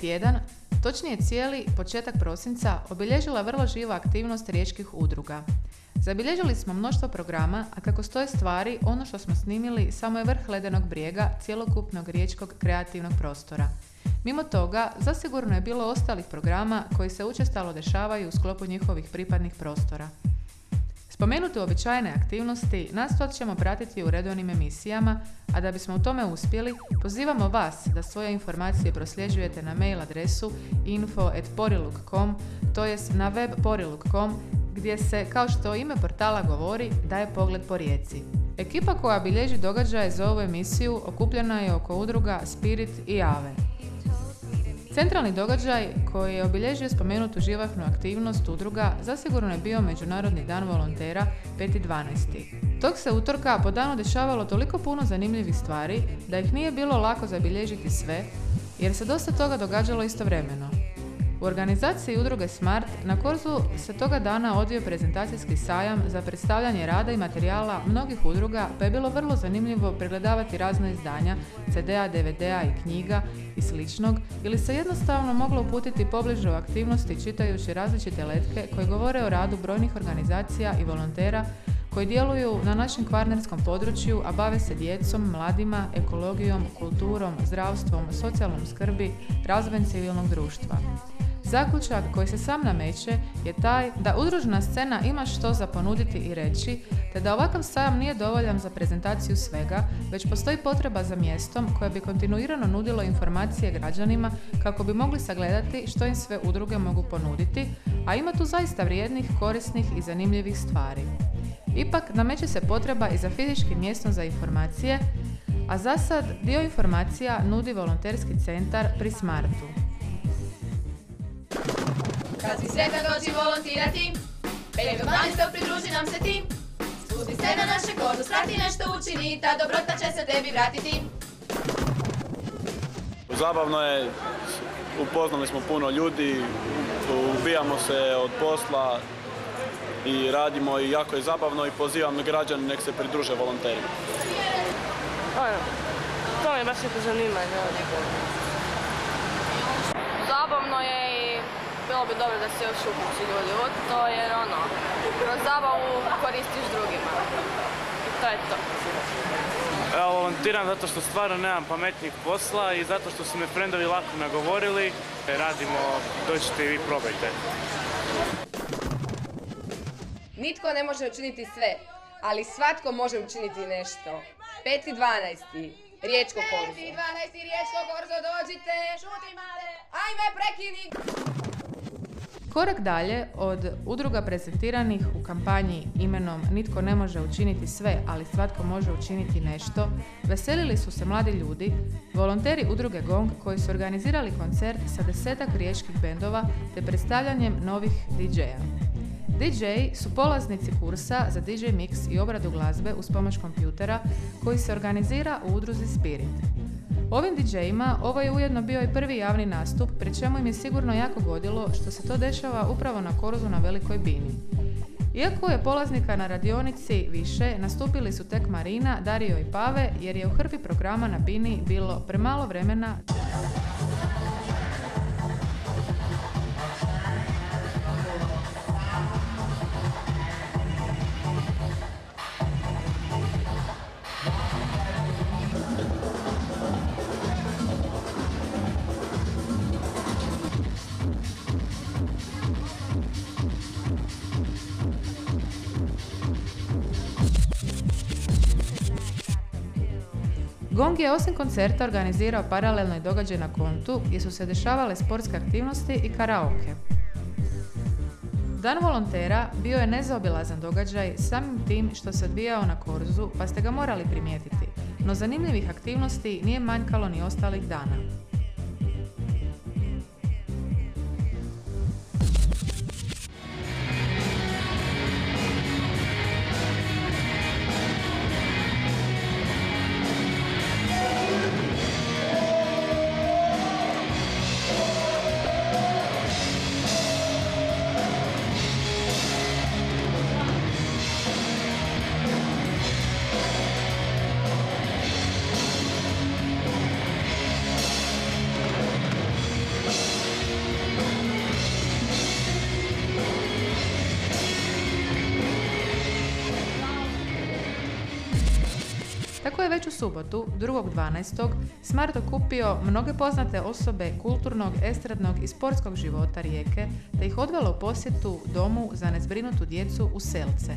Tjedan, točnije cijeli početak prosinca, obilježila vrlo živa aktivnost riječkih udruga. Zabilježili smo mnoštvo programa, a kako stoje stvari, ono što smo snimili samo je vrh ledenog brijega cjelokupnog riječkog kreativnog prostora. Mimo toga, zasigurno je bilo ostalih programa koji se učestalo dešavaju u sklopu njihovih pripadnih prostora. Spomenute uobičajene aktivnosti nastojat ćemo pratiti u redovnim emisijama, a da bismo u tome uspjeli, pozivamo vas da svoje informacije prosljeđujete na mail adresu info.poriluk.com, to jest na web poriluk.com, gdje se, kao što ime portala govori, daje pogled po rijeci. Ekipa koja bilježi događaje za ovu emisiju okupljena je oko udruga Spirit i Ave. Centralni događaj koji je obilježio spomenutu živahnu aktivnost udruga zasigurno je bio Međunarodni dan volontera 5.12. Tog se utorka po danu dešavalo toliko puno zanimljivih stvari da ih nije bilo lako zabilježiti sve jer se dosta toga događalo istovremeno. U organizaciji udruge Smart na Korzu se toga dana odvio prezentacijski sajam za predstavljanje rada i materijala mnogih udruga, pa je bilo vrlo zanimljivo pregledavati razna izdanja, CD-a, DVD-a i knjiga i sličnog, ili se jednostavno moglo uputiti pobliže u aktivnosti čitajući različite letke koje govore o radu brojnih organizacija i volontera koji djeluju na našem kvarnerskom području, a bave se djecom, mladima, ekologijom, kulturom, zdravstvom, socijalnom skrbi, razvojem civilnog društva. Zaključak koji se sam nameće je taj da udružna scena ima što za ponuditi i reći, te da ovakav sajam nije dovoljan za prezentaciju svega, već postoji potreba za mjestom koje bi kontinuirano nudilo informacije građanima kako bi mogli sagledati što im sve udruge mogu ponuditi, a ima tu zaista vrijednih, korisnih i zanimljivih stvari. Ipak nameće se potreba i za fizičkim mjestom za informacije, a za sad dio informacija nudi volonterski centar pri Smartu. Kad si sretan dođi volontirati, Pet do pridruži nam se ti. Spusti se na naše kodu, strati nešto učini, ta dobrota će se tebi vratiti. Zabavno je, upoznali smo puno ljudi, ubijamo se od posla i radimo i jako je zabavno i pozivam građani nek se pridruže volonteri. Ono, to mi je baš jako zanimanje. Zabavno je bilo bi dobro da se još uključi ljudi u to, jer ono, kroz zabavu koristiš drugima. I to je to. Ja volontiram zato što stvarno nemam pametnih posla i zato što su me frendovi lako nagovorili. Radimo, dođite i vi probajte. Nitko ne može učiniti sve, ali svatko može učiniti nešto. 5.12. Riječko korzo. 5.12. Riječko korzo, dođite! Šuti male! Ajme, prekini! Korak dalje od udruga prezentiranih u kampanji imenom Nitko ne može učiniti sve, ali svatko može učiniti nešto, veselili su se mladi ljudi, volonteri udruge GONG koji su organizirali koncert sa desetak riječkih bendova te predstavljanjem novih DJ-a. DJ su polaznici kursa za DJ mix i obradu glazbe uz pomoć kompjutera koji se organizira u udruzi Spirit. Ovim DJ-ima ovo je ujedno bio i prvi javni nastup, pri čemu im je sigurno jako godilo što se to dešava upravo na Korzu na Velikoj Bini. Iako je polaznika na radionici više, nastupili su tek Marina, Dario i Pave, jer je u hrpi programa na Bini bilo premalo vremena Gong je osim koncerta organizirao paralelno i događaj na kontu gdje su se dešavale sportske aktivnosti i karaoke. Dan volontera bio je nezaobilazan događaj samim tim što se odvijao na Korzu pa ste ga morali primijetiti, no zanimljivih aktivnosti nije manjkalo ni ostalih dana. Je već u subotu, 2.12. Smart okupio mnoge poznate osobe kulturnog, estradnog i sportskog života Rijeke, te ih odvelo u posjetu domu za nezbrinutu djecu u Selce.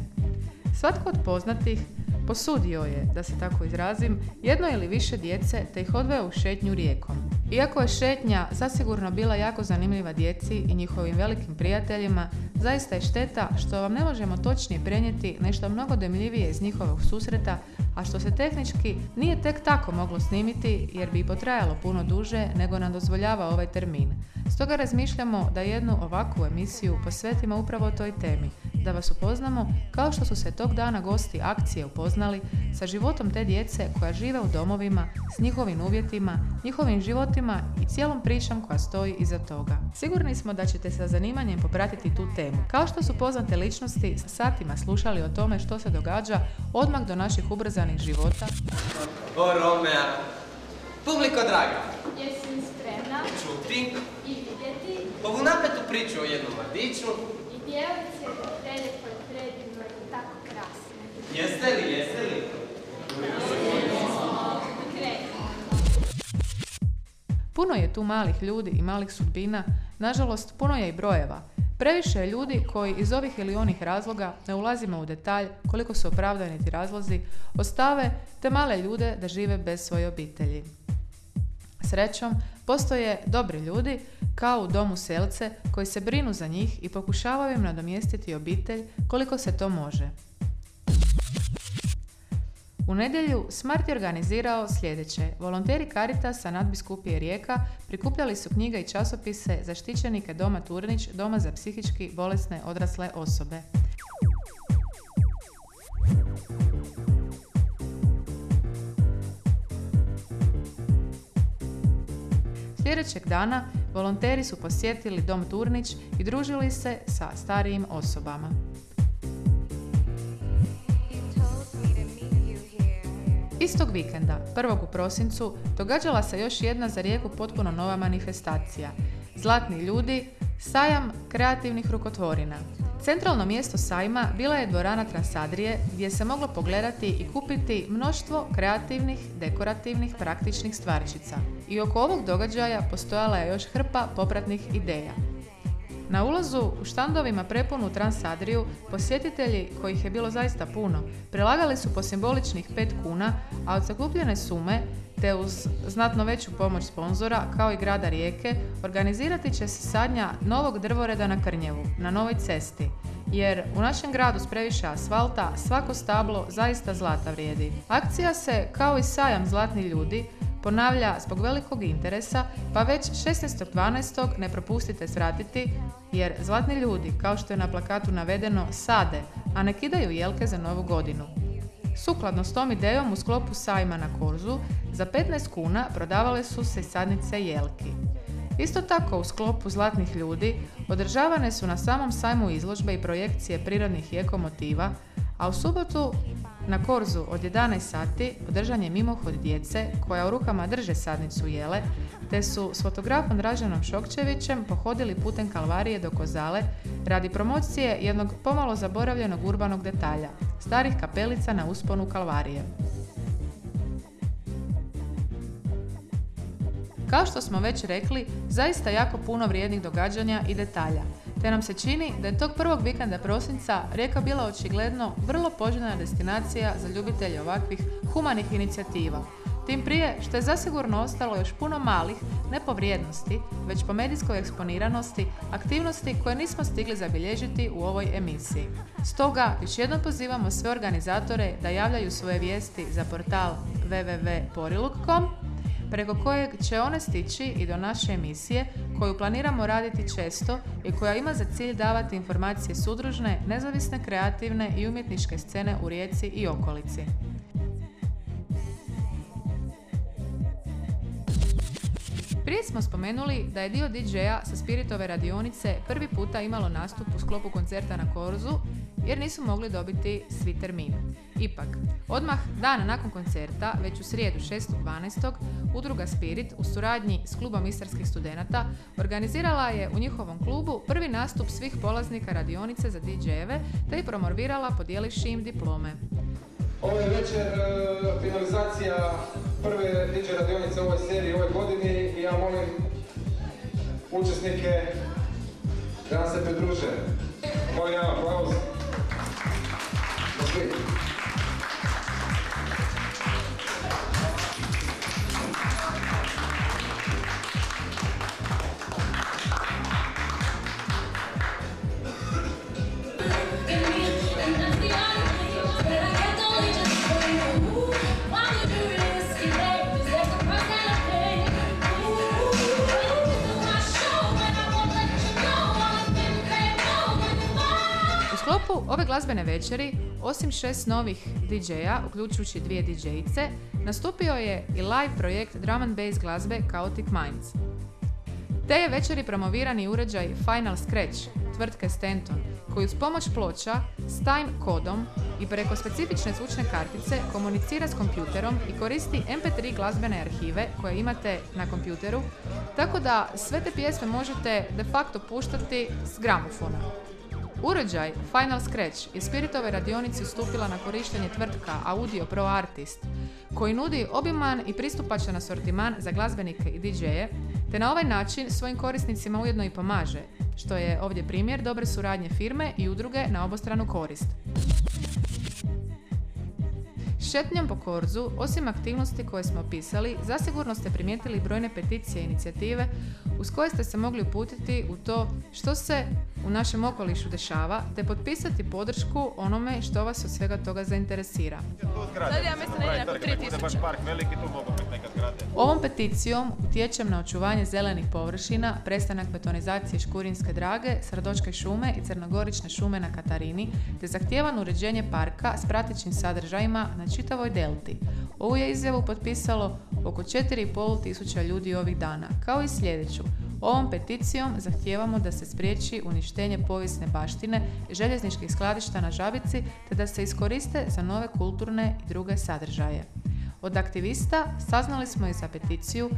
Svatko od poznatih posudio je, da se tako izrazim, jedno ili više djece te ih odveo u šetnju rijekom. Iako je šetnja zasigurno bila jako zanimljiva djeci i njihovim velikim prijateljima, zaista je šteta što vam ne možemo točnije prenijeti nešto mnogo demljivije iz njihovog susreta, a što se tehnički nije tek tako moglo snimiti jer bi i potrajalo puno duže nego nam dozvoljava ovaj termin. Stoga razmišljamo da jednu ovakvu emisiju posvetimo upravo toj temi, da vas upoznamo kao što su se tog dana gosti akcije upoznali sa životom te djece koja žive u domovima, s njihovim uvjetima, njihovim životima i cijelom pričom koja stoji iza toga. Sigurni smo da ćete sa zanimanjem popratiti tu temu. Kao što su poznate ličnosti satima slušali o tome što se događa odmah do naših ubrzanih života. O Romea, publiko draga, Jesi spremna? Čuti. I vidjeti. Ovu napetu priču o jednom mladiću, i djevojci preljepoj, predivnoj i tako krasnoj? Jeste li, jeste. Puno je tu malih ljudi i malih sudbina, nažalost puno je i brojeva. Previše je ljudi koji iz ovih ili onih razloga, ne ulazimo u detalj koliko su opravdani ti razlozi, ostave te male ljude da žive bez svoje obitelji. Srećom, postoje dobri ljudi, kao u domu Selce, koji se brinu za njih i pokušavaju im nadomjestiti obitelj koliko se to može. U nedjelju Smart je organizirao sljedeće. Volonteri Caritasa nadbiskupije Rijeka prikupljali su knjige i časopise za štićenike Doma Turnić, Doma za psihički bolesne odrasle osobe. Sljedećeg dana volonteri su posjetili Dom Turnić i družili se sa starijim osobama. Istog vikenda, 1. u prosincu, događala se još jedna za rijeku potpuno nova manifestacija. Zlatni ljudi, sajam kreativnih rukotvorina. Centralno mjesto sajma bila je dvorana Transadrije gdje se moglo pogledati i kupiti mnoštvo kreativnih, dekorativnih, praktičnih stvarčica. I oko ovog događaja postojala je još hrpa popratnih ideja. Na ulazu u štandovima prepunu Transadriju posjetitelji, kojih je bilo zaista puno, prelagali su po simboličnih 5 kuna, a od sakupljene sume, te uz znatno veću pomoć sponzora, kao i grada Rijeke, organizirati će se sadnja novog drvoreda na Krnjevu, na novoj cesti. Jer u našem gradu s previše asfalta svako stablo zaista zlata vrijedi. Akcija se, kao i sajam zlatni ljudi, ponavlja zbog velikog interesa, pa već 16.12. ne propustite svratiti, jer zlatni ljudi, kao što je na plakatu navedeno, sade, a ne kidaju jelke za novu godinu. Sukladno s tom idejom u sklopu sajma na Korzu, za 15 kuna prodavale su se sadnice jelki. Isto tako u sklopu Zlatnih ljudi održavane su na samom sajmu izložbe i projekcije prirodnih i ekomotiva, a u subotu na Korzu od 11 sati održan je mimohod djece koja u rukama drže sadnicu jele, te su s fotografom Draženom Šokčevićem pohodili putem Kalvarije do Kozale radi promocije jednog pomalo zaboravljenog urbanog detalja, starih kapelica na usponu Kalvarije. Kao što smo već rekli, zaista jako puno vrijednih događanja i detalja, te nam se čini da je tog prvog vikenda prosinca Rijeka bila očigledno vrlo poželjna destinacija za ljubitelje ovakvih humanih inicijativa. Tim prije što je zasigurno ostalo još puno malih, ne po vrijednosti, već po medijskoj eksponiranosti, aktivnosti koje nismo stigli zabilježiti u ovoj emisiji. Stoga još jednom pozivamo sve organizatore da javljaju svoje vijesti za portal www.poriluk.com preko kojeg će one stići i do naše emisije koju planiramo raditi često i koja ima za cilj davati informacije sudružne, nezavisne, kreativne i umjetničke scene u Rijeci i okolici. Prije smo spomenuli da je dio DJ-a sa Spiritove radionice prvi puta imalo nastup u sklopu koncerta na Korzu jer nisu mogli dobiti svi termini. Ipak, odmah dan nakon koncerta, već u srijedu 6.12. udruga Spirit u suradnji s klubom istarskih studenata organizirala je u njihovom klubu prvi nastup svih polaznika radionice za DJ-eve te i promovirala podijelivši im diplome. Ovo je večer e, finalizacija prve DJ radionice ovoj seriji, ovoj godini i ja molim učesnike da se pridruže. Molim jedan aplauz. Glazbene večeri, osim šest novih DJ-a, uključujući dvije DJ-ice, nastupio je i live projekt drum and bass glazbe Chaotic Minds. Te je večeri promovirani uređaj Final Scratch tvrtke Stanton, koji uz pomoć ploča s time kodom i preko specifične zvučne kartice komunicira s kompjuterom i koristi MP3 glazbene arhive koje imate na kompjuteru, tako da sve te pjesme možete de facto puštati s gramofona. Uređaj Final Scratch je Spiritove radionici ustupila na korištenje tvrtka Audio Pro Artist, koji nudi obiman i pristupačan asortiman za glazbenike i DJ-e, te na ovaj način svojim korisnicima ujedno i pomaže, što je ovdje primjer dobre suradnje firme i udruge na obostranu korist. Šetnjom po Korzu, osim aktivnosti koje smo opisali, zasigurno ste primijetili brojne peticije i inicijative uz koje ste se mogli uputiti u to što se u našem okolišu dešava, te potpisati podršku onome što vas od svega toga zainteresira. Sad ja mislim da je nekako 3000. Ovom peticijom utječem na očuvanje zelenih površina, prestanak betonizacije Škurinske drage, Sradočke šume i Crnogorične šume na Katarini, te zahtijevan uređenje parka s pratećim sadržajima na čitavoj delti. Ovu je izjavu potpisalo oko 4,5 tisuća ljudi ovih dana, kao i sljedeću. Ovom peticijom zahtijevamo da se spriječi uništenje povijesne baštine željezničkih skladišta na Žabici te da se iskoriste za nove kulturne i druge sadržaje. Od aktivista saznali smo i za peticiju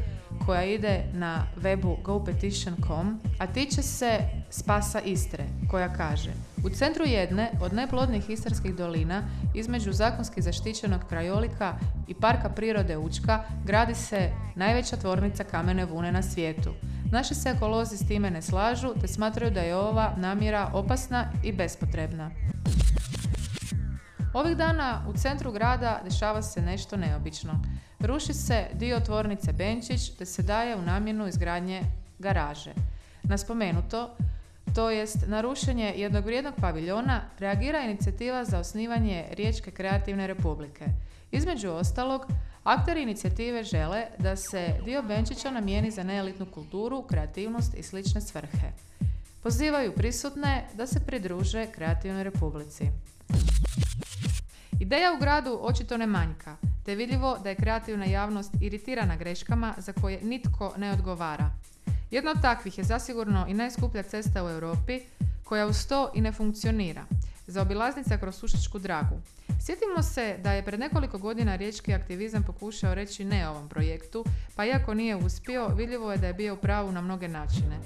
koja ide na webu gopetition.com, a tiče se Spasa Istre, koja kaže U centru jedne od najplodnijih istarskih dolina, između zakonski zaštićenog krajolika i parka prirode Učka, gradi se najveća tvornica kamene vune na svijetu. Naši se ekolozi s time ne slažu, te smatraju da je ova namjera opasna i bespotrebna. Ovih dana u centru grada dešava se nešto neobično. Ruši se dio tvornice Benčić te se daje u namjenu izgradnje garaže. Na spomenuto, to jest na rušenje jednog vrijednog paviljona, reagira inicijativa za osnivanje Riječke kreativne republike. Između ostalog, akteri inicijative žele da se dio Benčića namijeni za neelitnu kulturu, kreativnost i slične svrhe. Pozivaju prisutne da se pridruže kreativnoj republici. Ideja u gradu očito ne manjka, te vidljivo da je kreativna javnost iritirana greškama za koje nitko ne odgovara. Jedna od takvih je zasigurno i najskuplja cesta u Europi, koja uz to i ne funkcionira. Zaobilaznica kroz Sušačku dragu. Sjetimo se da je pred nekoliko godina riječki aktivizam pokušao reći ne ovom projektu, pa iako nije uspio, vidljivo je da je bio u pravu na mnoge načine.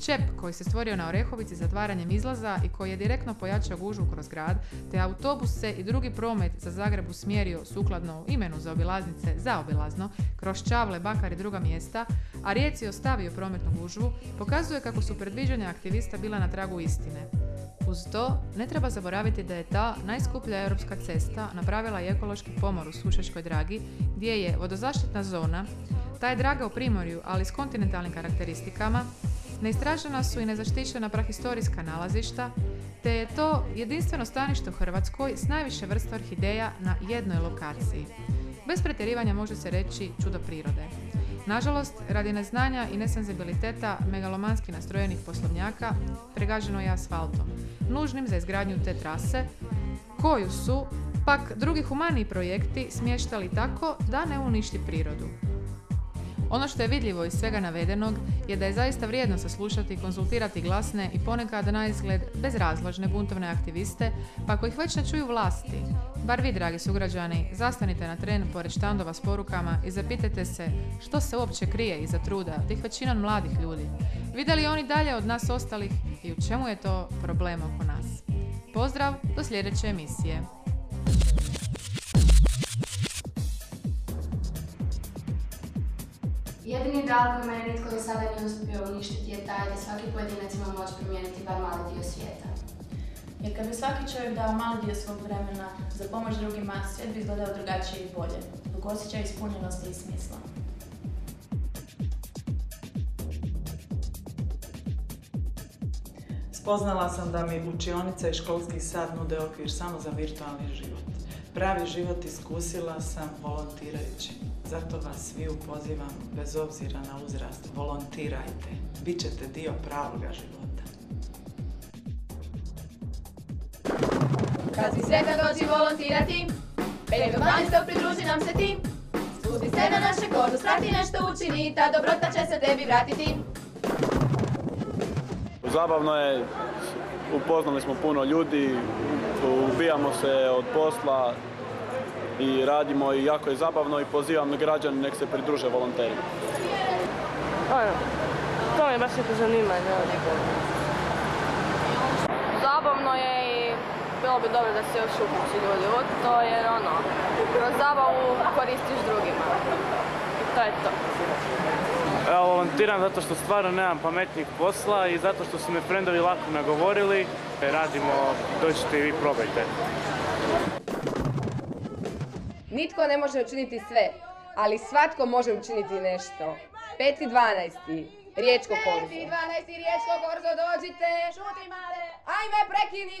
Čep koji se stvorio na Orehovici zatvaranjem izlaza i koji je direktno pojačao gužvu kroz grad, te autobuse i drugi promet za Zagreb usmjerio sukladno imenu za obilaznice zaobilazno, kroz Čavle, Bakar i druga mjesta, a Rijeci ostavio prometnu gužvu, pokazuje kako su predviđanja aktivista bila na tragu istine. Uz to, ne treba zaboraviti da je ta najskuplja europska cesta napravila i ekološki pomor u Sušačkoj dragi, gdje je vodozaštitna zona, ta je draga u primorju, ali s kontinentalnim karakteristikama, neistražena su i nezaštićena prahistorijska nalazišta, te je to jedinstveno stanište u Hrvatskoj s najviše vrsta orhideja na jednoj lokaciji. Bez pretjerivanja može se reći čudo prirode. Nažalost, radi neznanja i nesenzibiliteta megalomanski nastrojenih poslovnjaka pregaženo je asfaltom, nužnim za izgradnju te trase, koju su pak drugi humaniji projekti smještali tako da ne uništi prirodu. Ono što je vidljivo iz svega navedenog je da je zaista vrijedno saslušati i konzultirati glasne i ponekad na izgled bezrazložne buntovne aktiviste, pa ako ih već ne čuju vlasti, bar vi, dragi sugrađani, zastanite na tren pored štandova s porukama i zapitajte se što se uopće krije iza truda tih većinom mladih ljudi. Vide li oni dalje od nas ostalih i u čemu je to problem oko nas? Pozdrav, do sljedeće emisije. Jedini ideal koji mene nitko do sada nije uspio uništiti je taj da svaki pojedinac ima moć promijeniti bar mali dio svijeta. Jer kad bi svaki čovjek dao mali dio svog vremena za pomoć drugima, svijet bi izgledao drugačije i bolje, zbog osjećaja ispunjenosti i smisla. Spoznala sam da mi učionica i školski sad nude okvir samo za virtualni život. Pravi život iskusila sam volontirajući. Zato vas svi pozivam, bez obzira na uzrast, volontirajte. Bićete dio pravoga života. Kad si sretna dođi volontirati, 5 do 12 pridruži nam se ti. Spusti se na naše kodu, strati nešto učini, ta dobrota će se tebi vratiti. Zabavno je, upoznali smo puno ljudi, ubijamo se od posla i radimo i jako je zabavno i pozivam građane nek se pridruže volonterima. Ono, to mi je baš neko zanimanje. Zabavno je i bilo bi dobro da se još uključi ljudi u to jer ono, kroz zabavu koristiš drugima. I to je to. Ja volontiram zato što stvarno nemam pametnijeg posla i zato što su me frendovi lako nagovorili. Radimo, dođite i vi probajte. Nitko ne može učiniti sve, ali svatko može učiniti nešto. 5.12. Riječko korzo. 5.12. Riječko korzo dođite. Šuti male. Ajme prekini.